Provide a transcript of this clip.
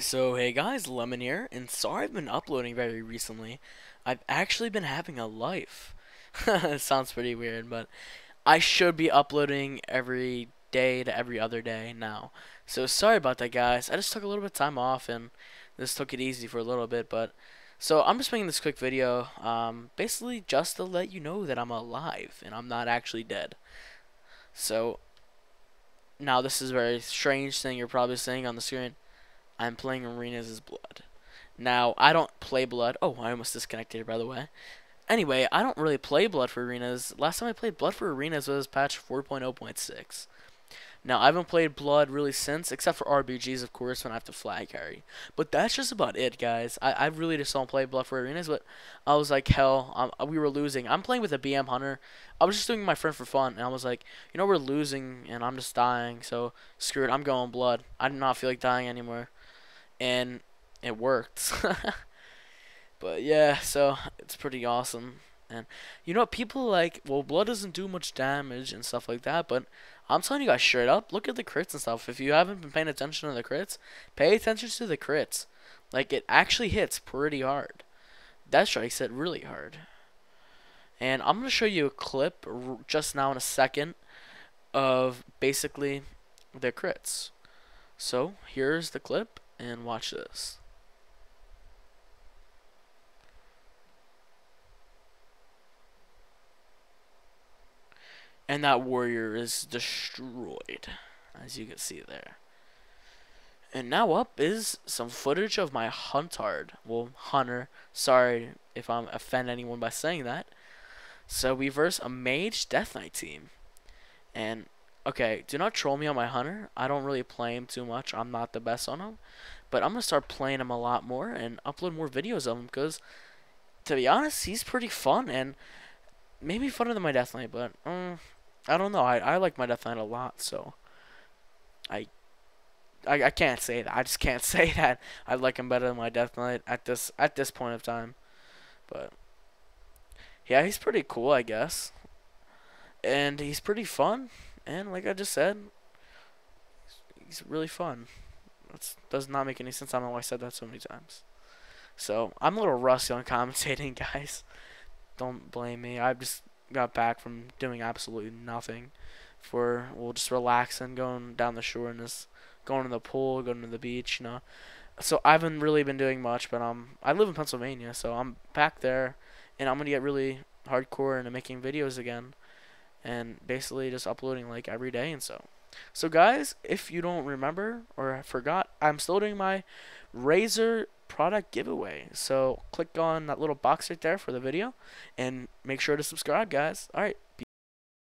So hey guys, Lemon here, and sorry I've been uploading very recently. I've actually been having a life. sounds pretty weird, but I should be uploading every day to every other day now. So sorry about that guys. I just took a little bit of time off and just took it easy for a little bit, but so I'm just making this quick video, um, basically just to let you know that I'm alive and I'm not actually dead. So now this is a very strange thing you're probably seeing on the screen. I'm playing Arenas' as Blood. Now, I don't play Blood. Oh, I almost disconnected by the way. Anyway, I don't really play Blood for Arenas. Last time I played Blood for Arenas was patch 4.0.6. Now, I haven't played Blood really since, except for RBGs, of course, when I have to flag carry. But that's just about it, guys. I, I really just don't play Blood for Arenas, but I was like, hell, um, we were losing. I'm playing with a BM Hunter. I was just doing my friend for fun, and I was like, you know, we're losing, and I'm just dying, so screw it, I'm going Blood. I do not feel like dying anymore and it worked. but yeah, so it's pretty awesome. And you know what? People like, well, blood doesn't do much damage and stuff like that, but I'm telling you guys straight up, look at the crits and stuff. If you haven't been paying attention to the crits, pay attention to the crits. Like, it actually hits pretty hard. That strikes it really hard. And I'm going to show you a clip just now in a second of basically the crits. So, here's the clip and watch this. And that warrior is destroyed, as you can see there. And now up is some footage of my Huntard. Well, Hunter. Sorry if I'm offend anyone by saying that. So we verse a Mage Death Knight team. And Okay, do not troll me on my hunter. I don't really play him too much. I'm not the best on him. But I'm going to start playing him a lot more and upload more videos of him because, to be honest, he's pretty fun and maybe funner than my Death Knight, but um, I don't know. I, I like my Death Knight a lot, so I, I I can't say that. I just can't say that I like him better than my Death Knight at this at this point of time. But yeah, he's pretty cool, I guess. And he's pretty fun. And like I just said, he's really fun. That does not make any sense. I don't know why I said that so many times. So I'm a little rusty on commentating, guys. Don't blame me. I've just got back from doing absolutely nothing for well just relaxing, going down the shore and just going to the pool, going to the beach, you know. So I haven't really been doing much, but um I live in Pennsylvania, so I'm back there and I'm gonna get really hardcore into making videos again and basically just uploading like every day and so. So guys, if you don't remember or forgot, I'm still doing my Razer product giveaway. So click on that little box right there for the video and make sure to subscribe guys. Alright.